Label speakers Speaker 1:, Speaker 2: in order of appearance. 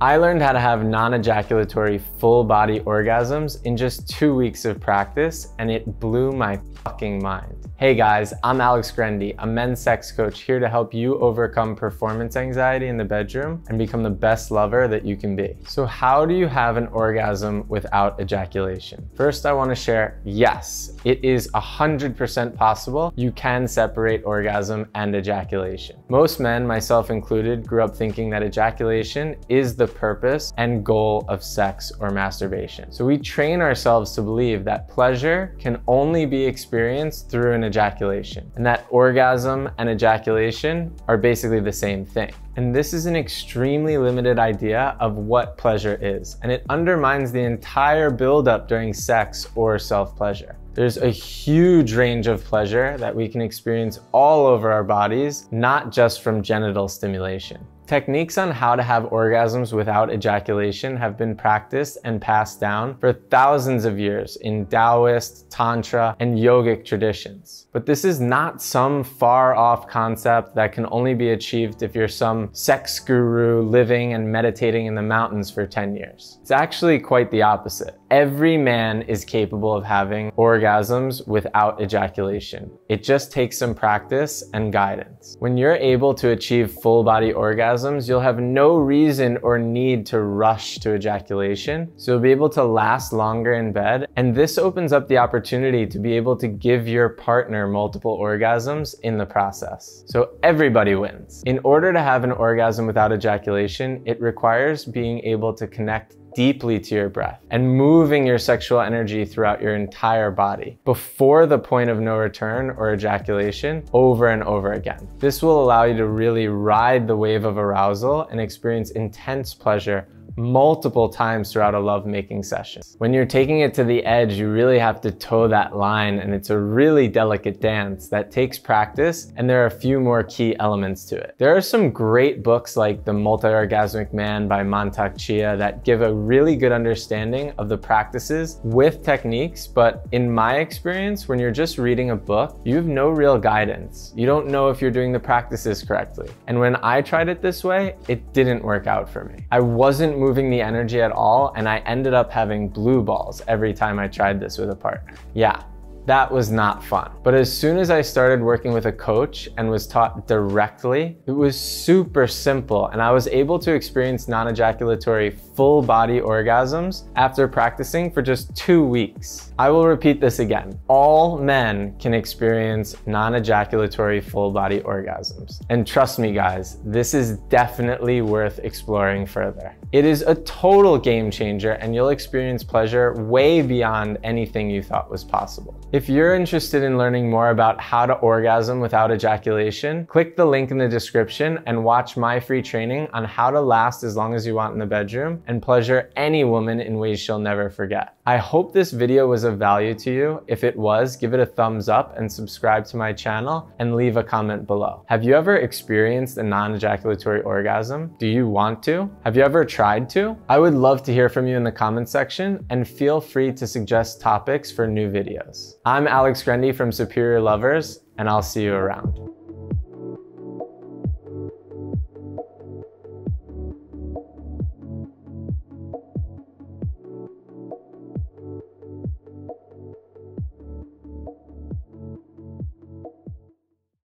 Speaker 1: I learned how to have non-ejaculatory full body orgasms in just two weeks of practice and it blew my fucking mind. Hey guys, I'm Alex Grendi, a men's sex coach here to help you overcome performance anxiety in the bedroom and become the best lover that you can be. So how do you have an orgasm without ejaculation? First, I wanna share, yes, it is 100% possible you can separate orgasm and ejaculation. Most men, myself included, grew up thinking that ejaculation is the purpose and goal of sex or masturbation. So we train ourselves to believe that pleasure can only be experienced through an ejaculation, and that orgasm and ejaculation are basically the same thing. And this is an extremely limited idea of what pleasure is, and it undermines the entire buildup during sex or self-pleasure. There's a huge range of pleasure that we can experience all over our bodies, not just from genital stimulation. Techniques on how to have orgasms without ejaculation have been practiced and passed down for thousands of years in Taoist, Tantra, and yogic traditions. But this is not some far off concept that can only be achieved if you're some sex guru living and meditating in the mountains for 10 years. It's actually quite the opposite. Every man is capable of having orgasms without ejaculation. It just takes some practice and guidance. When you're able to achieve full body orgasms, you'll have no reason or need to rush to ejaculation. So you'll be able to last longer in bed. And this opens up the opportunity to be able to give your partner multiple orgasms in the process. So everybody wins. In order to have an orgasm without ejaculation, it requires being able to connect deeply to your breath and moving your sexual energy throughout your entire body before the point of no return or ejaculation over and over again. This will allow you to really ride the wave of arousal and experience intense pleasure multiple times throughout a lovemaking session. When you're taking it to the edge, you really have to toe that line and it's a really delicate dance that takes practice and there are a few more key elements to it. There are some great books like The Multi-Orgasmic Man by Mantak Chia that give a really good understanding of the practices with techniques, but in my experience, when you're just reading a book, you have no real guidance. You don't know if you're doing the practices correctly. And when I tried it this way, it didn't work out for me. I wasn't moving moving the energy at all and I ended up having blue balls every time I tried this with a partner. Yeah, that was not fun. But as soon as I started working with a coach and was taught directly, it was super simple and I was able to experience non-ejaculatory full body orgasms after practicing for just two weeks. I will repeat this again. All men can experience non-ejaculatory full body orgasms. And trust me guys, this is definitely worth exploring further. It is a total game changer and you'll experience pleasure way beyond anything you thought was possible. If you're interested in learning more about how to orgasm without ejaculation, click the link in the description and watch my free training on how to last as long as you want in the bedroom and pleasure any woman in ways she'll never forget. I hope this video was of value to you. If it was, give it a thumbs up and subscribe to my channel and leave a comment below. Have you ever experienced a non-ejaculatory orgasm? Do you want to? Have you ever tried to? I would love to hear from you in the comment section and feel free to suggest topics for new videos. I'm Alex Grendi from Superior Lovers, and I'll see you around.